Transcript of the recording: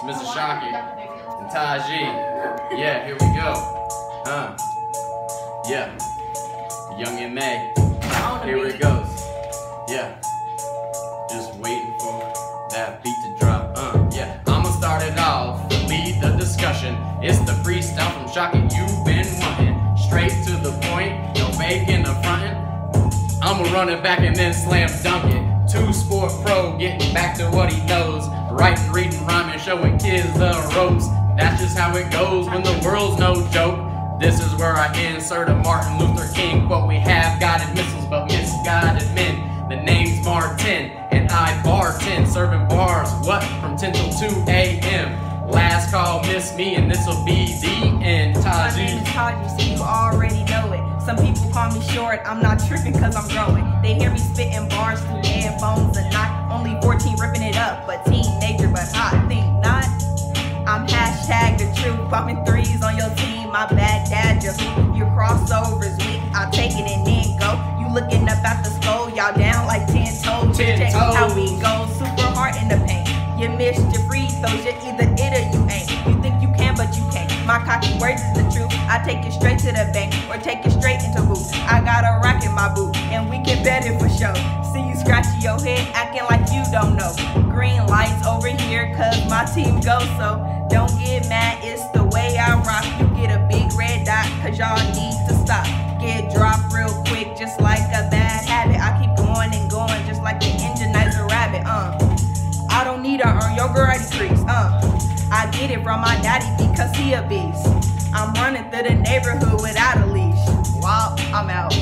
It's Mr. Shockey and Taji. Yeah, here we go. Huh. Yeah. Young and May. Here it goes. Yeah. Just waiting for that beat to drop. Uh, yeah. I'ma start it off. Lead the discussion. It's the freestyle from Shockey you've been wanting. Straight to the point. No faking or fronting. I'ma run it back and then slam dunk it. Two sport pro getting back to what he knows. Writing, reading, rhyming, showing kids the ropes. That's just how it goes when the world's no joke. This is where I insert a Martin Luther King quote. We have guided missiles, but misguided men. The name's Martin, and I bartend, serving bars. What? From 10 till 2 a.m. Last call, miss me, and this'll be the end. My name is Taji, so you already know it. Some people call me short, I'm not tripping cause I'm growing. They hear me spitting bars through headphones popping threes on your team. My bad dad, you your crossovers weak. I'll take it and then go. You looking up at the skull, y'all down like 10 toes. Ten Check how we go, super hard in the paint. You missed your free throws, you're either it or you ain't. You think you can, but you can't. My cocky words is the truth. I take it straight to the bank or take it straight into boot. I got a rock in my boot, and we can bet it for sure. See you scratching your head, acting like you don't know. Green lights over here, cause my team goes so. y'all need to stop. Get dropped real quick, just like a bad habit. I keep going and going, just like the engine a rabbit. Uh, I don't need to earn your garage crease. Uh, I get it from my daddy because he a beast. I'm running through the neighborhood without a leash. Wow, I'm out.